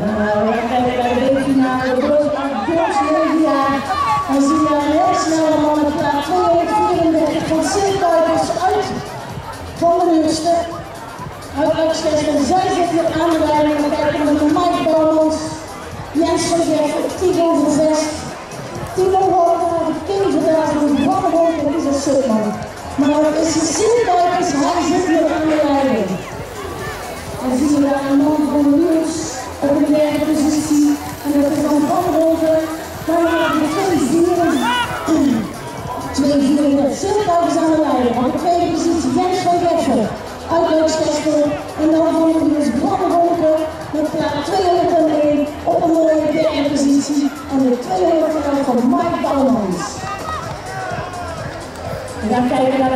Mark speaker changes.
Speaker 1: We kijken bij de B-finale, Roos Media. Dan zien een heel snelle mannen klaar. 234 van uit van de Nieuwste. Uit Uitstekend. Zij zitten aan de leiding. We kijken naar Mike Bouwmans, Jens van Geffen, Tigo van Vest, Timo Kim van Van Hoogte en Lisa Sutman. Maar het is Sint-Kuipers En dan is we van boven. daar gaan we twee vieren. Twee vieren op Zulthouders aan de lijn, Van de tweede positie Jens van Wessel uit En dan van dus de dus Brandewolken met plaat 201 op een mooie derde positie. En de 200 van Mike Bouwmans. En dan kijken naar